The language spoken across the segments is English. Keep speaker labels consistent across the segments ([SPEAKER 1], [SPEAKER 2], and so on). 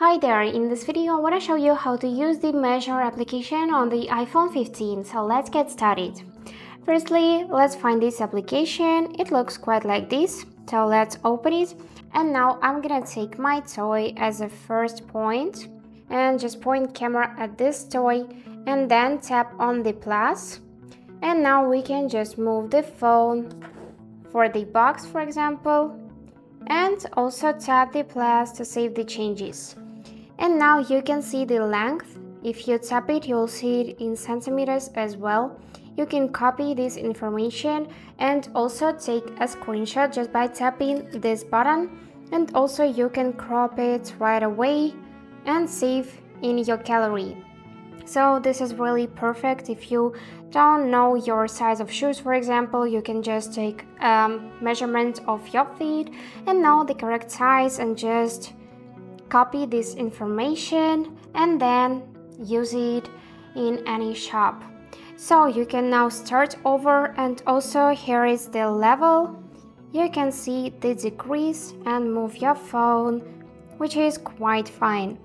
[SPEAKER 1] Hi there, in this video I want to show you how to use the Measure application on the iPhone 15, so let's get started. Firstly, let's find this application, it looks quite like this, so let's open it. And now I'm gonna take my toy as a first point and just point camera at this toy and then tap on the plus. And now we can just move the phone for the box for example and also tap the plus to save the changes. And now you can see the length. If you tap it, you'll see it in centimeters as well. You can copy this information and also take a screenshot just by tapping this button. And also you can crop it right away and save in your gallery. So this is really perfect if you don't know your size of shoes for example you can just take um, measurement of your feet and know the correct size and just copy this information and then use it in any shop. So you can now start over and also here is the level. You can see the degrees and move your phone, which is quite fine.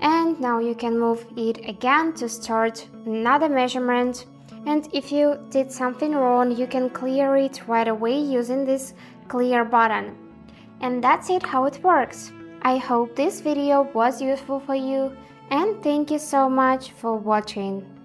[SPEAKER 1] And now you can move it again to start another measurement. And if you did something wrong, you can clear it right away using this clear button. And that's it how it works. I hope this video was useful for you and thank you so much for watching.